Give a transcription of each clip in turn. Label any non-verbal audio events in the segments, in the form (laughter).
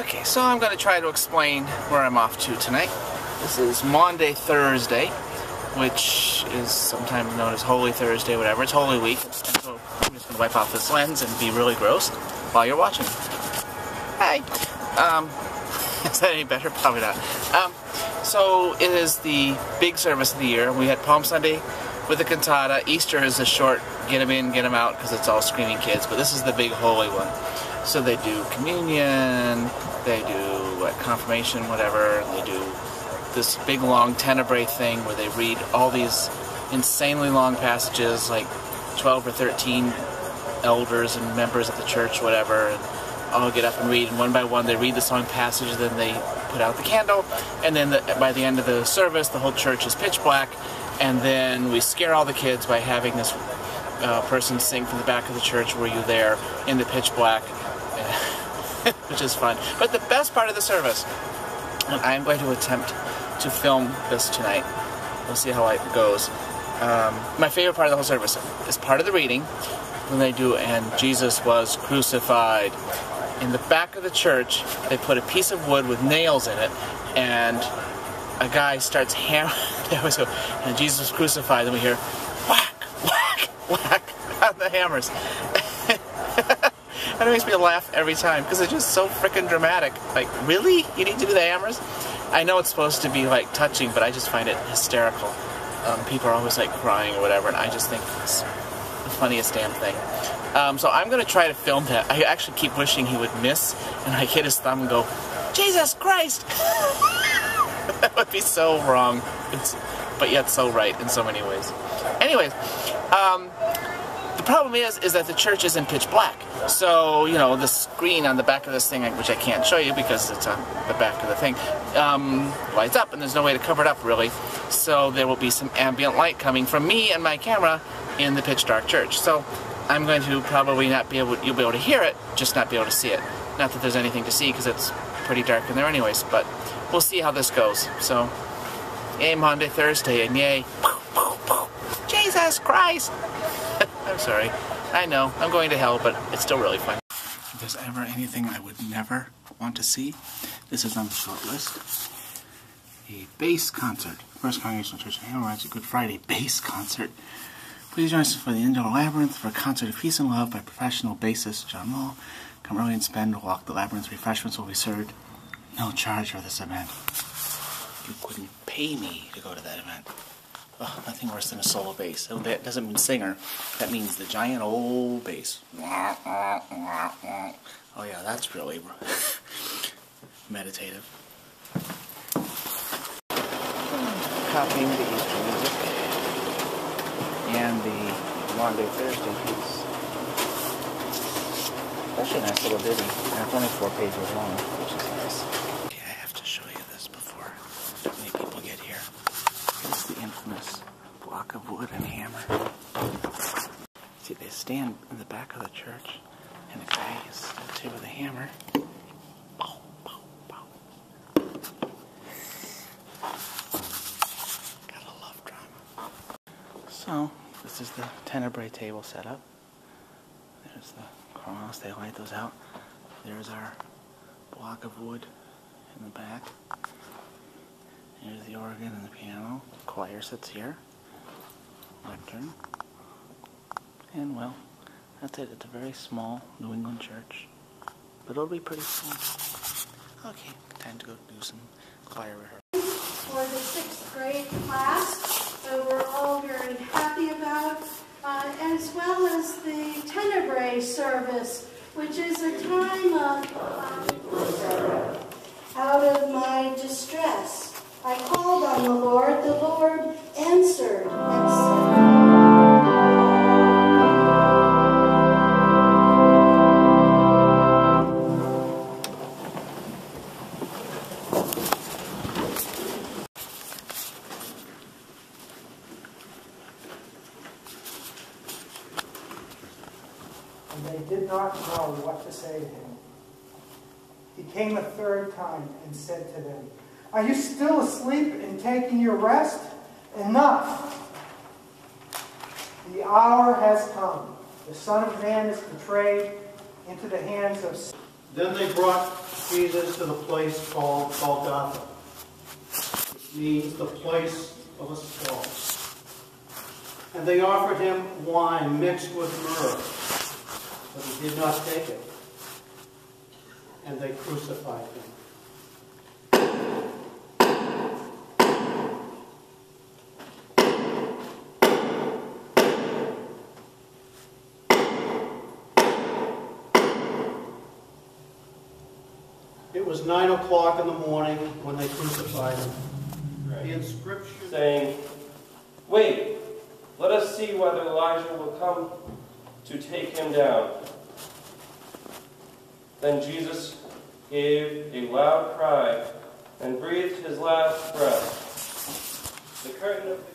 Okay, so I'm going to try to explain where I'm off to tonight. This is Maundy Thursday, which is sometimes known as Holy Thursday, whatever. It's Holy Week, so I'm just going to wipe off this lens and be really gross while you're watching. Hi. Um, (laughs) is that any better? Probably not. Um, so it is the big service of the year. We had Palm Sunday with the cantata. Easter is a short get them in, get them out because it's all screaming kids. But this is the big holy one. So they do communion, they do confirmation, whatever. They do this big long tenebrae thing where they read all these insanely long passages, like 12 or 13 elders and members of the church, whatever, and all get up and read. And one by one, they read the song passage, then they put out the candle, and then the, by the end of the service, the whole church is pitch black, and then we scare all the kids by having this uh, person sing from the back of the church, Were You There, in the pitch black, (laughs) which is fun. But the best part of the service, and I'm going to attempt to film this tonight. We'll see how it goes. Um, my favorite part of the whole service is part of the reading when they do, and Jesus was crucified. In the back of the church, they put a piece of wood with nails in it, and a guy starts hammering. (laughs) go, and Jesus was crucified, and we hear whack, whack, whack (laughs) on the hammers. And it makes me laugh every time because it's just so freaking dramatic. Like, really? You need to do the hammers? I know it's supposed to be like touching, but I just find it hysterical. Um, people are always like crying or whatever, and I just think it's the funniest damn thing. Um, so I'm gonna try to film that. I actually keep wishing he would miss, and I hit his thumb and go, Jesus Christ! (laughs) that would be so wrong, it's, but yet so right in so many ways. Anyways, um, the problem is, is that the church is in pitch black. So, you know, the screen on the back of this thing, which I can't show you because it's on the back of the thing, um, lights up and there's no way to cover it up really. So there will be some ambient light coming from me and my camera in the pitch dark church. So I'm going to probably not be able, you'll be able to hear it, just not be able to see it. Not that there's anything to see because it's pretty dark in there anyways, but we'll see how this goes. So, yay Maundy, Thursday, and yay, Jesus Christ! I'm sorry. I know, I'm going to hell, but it's still really fun. If there's ever anything I would never want to see, this is on the short list. A bass concert. First Congregational Church of Hammerheads, a Good Friday bass concert. Please join us for the Indoor Labyrinth for a concert of peace and love by professional bassist John Mull. Come early and spend, a walk the labyrinth. Refreshments will be served. No charge for this event. You couldn't pay me to go to that event. Oh, nothing worse than a solo bass. Oh, that doesn't mean singer. That means the giant old bass. Oh yeah, that's really (laughs) meditative. Copying the Easter music and the Maundy Thursday piece. That's a nice little ditty. It's only four pages long, which is nice. Okay, I have to show you this before many people get here. It's the infamous block of wood hammer. See, they stand in the back of the church, and the guy is there with a hammer. Pow, pow, pow. Gotta love drama. So, this is the tenebrae table setup. There's the cross, they light those out. There's our block of wood in the back. Here's the organ and the piano. The choir sits here. Lectern. And well, that's it. It's a very small New England church. But it'll be pretty soon. Okay, time to go do some choir rehearsal. for the sixth grade class that we're all very happy about, uh, as well as the Tenebrae service, which is a time of um, out of my distress. I called on the Lord, the Lord answered and said, and they did not know what to say to him. He came a third time and said to them, Are you still asleep and taking your rest? Enough! The hour has come. The Son of Man is betrayed into the hands of Then they brought Jesus to the place called Golgotha, which means the place of a skull. And they offered him wine mixed with myrrh, but he did not take it. And they crucified him. It was nine o'clock in the morning when they crucified him. The inscription saying, Wait, let us see whether Elijah will come to take him down. Then Jesus gave a loud cry and breathed his last breath. The curtain of the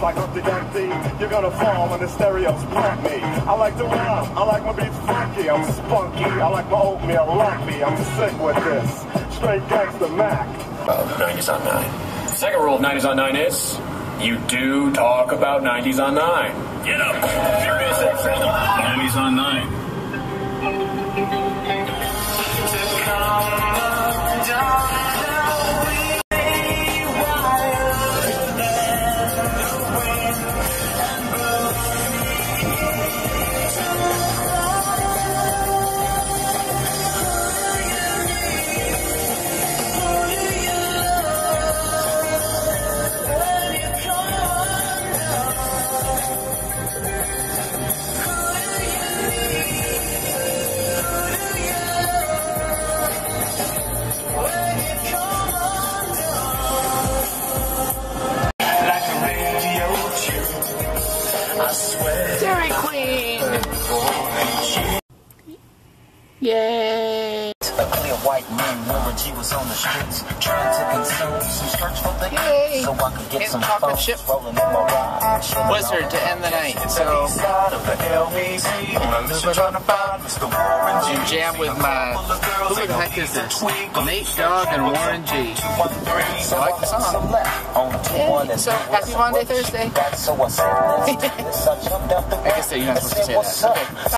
just like Humpty Dumpty, you're gonna fall when the stereos pump me. I like to rhyme, I like my beats funky, I'm spunky, I like my oatmeal lumpy, I'm sick with this. Straight gangster Mac. Well, 90s on 9. Second rule of 90s on 9 is you do talk about 90s on 9. Get up! Sirius XM. 90s on 9. Yay. A clear white man Warren G was on the streets trying to consume some skirts for the Yay. so I could get Getting some chocolate folks chip. rolling in my ride. Wizard to end the night. So side of the LBC. On a mission trying to. Warren G. you jam with my who the heck is this? Nate Dogg and Warren G. I like the song. On two one Yay. So happy Maundy Thursday. I said, let's do this. I jumped out the I guess that you're not supposed to say that. up?